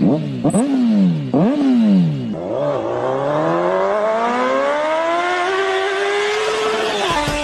Mm-hmm.